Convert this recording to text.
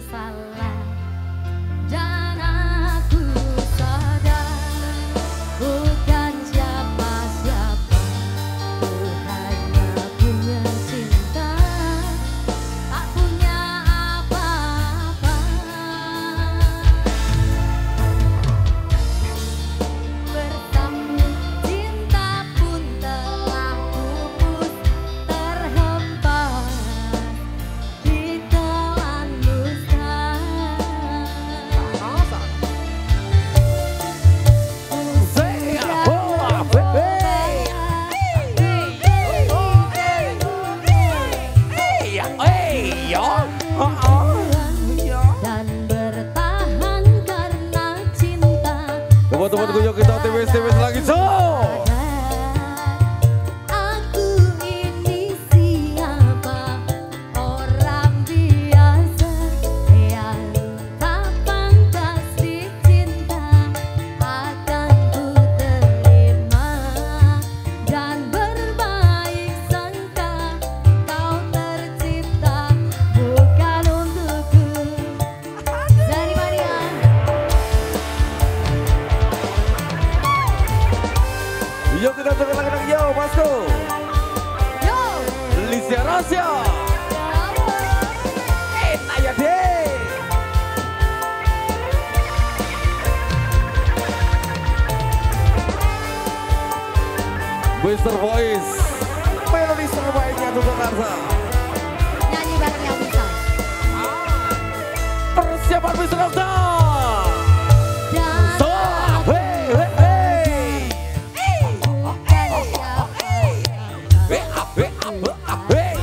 falar. teman-teman kuyok kita TWS TWS lagi so Yuk kita tepuk lagi, yo, Masku. Yo. Lisa Rosio. Eh, Mr. Voice. Melodi terbaiknya Tuhan Ei!